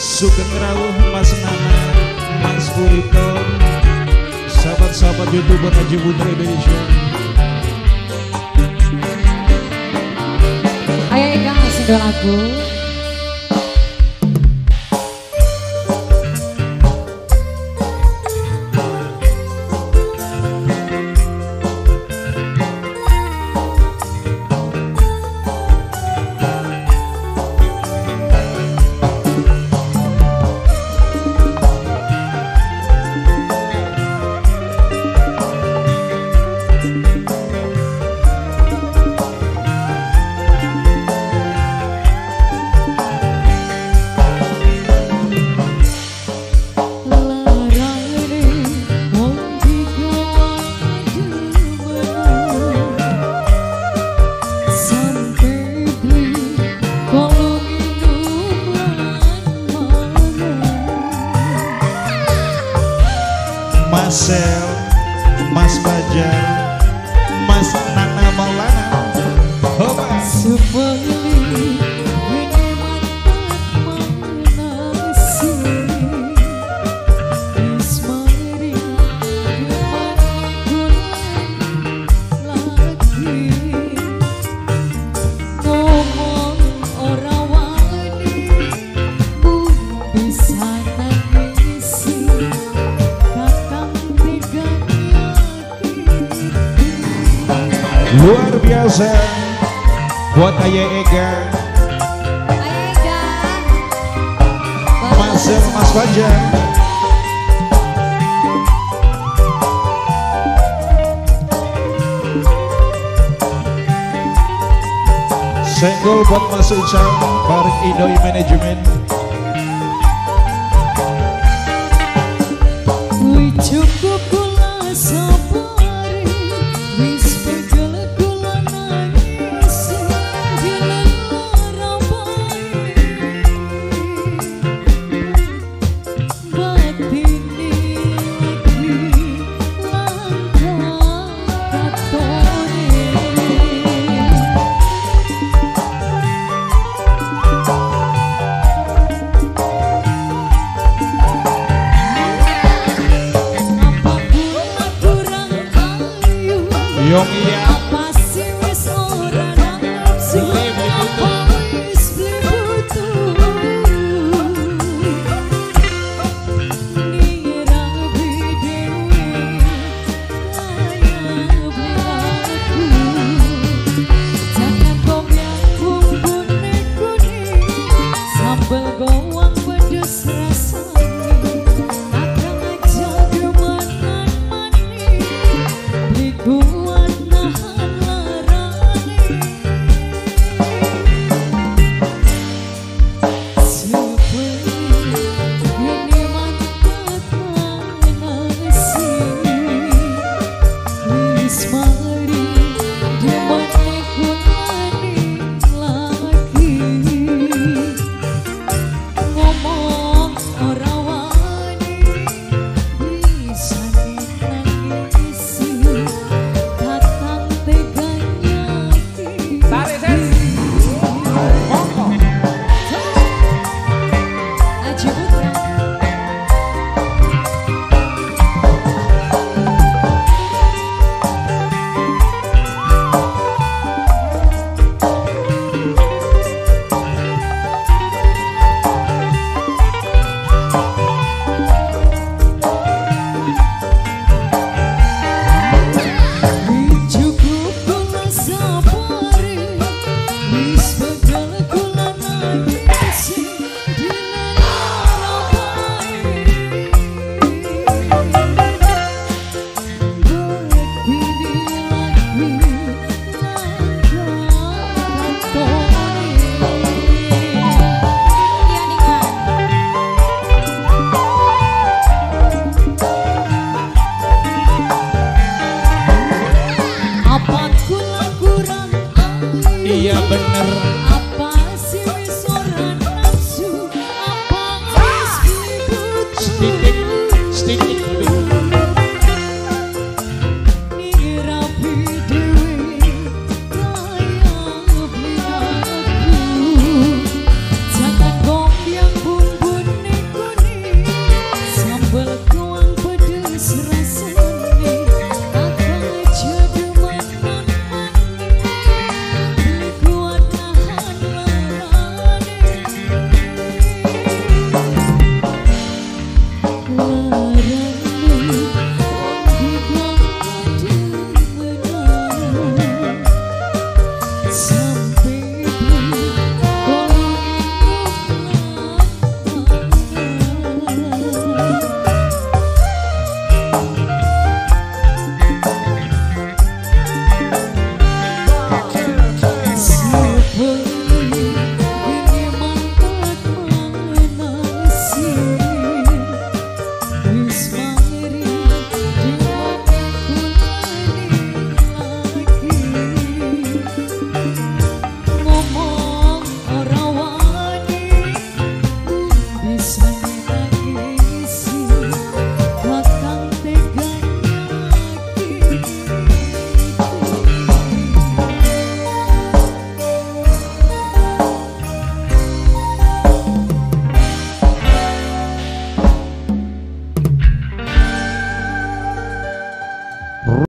Sugeng rawuh Mas Nana, Mas Purito, sahabat-sahabat youtuber Haji Putra Indonesia. Ayo ikan ngasih lagu. luar biasa. Buat Ayah Ega. Ayah Ega Mas eh, Mas Fajar Senggol buat Mas Ucap Park Indoi Management. Cukup 牛逼 this bener Apa sih soran nafsu? Apa sih bucu